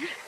Yeah.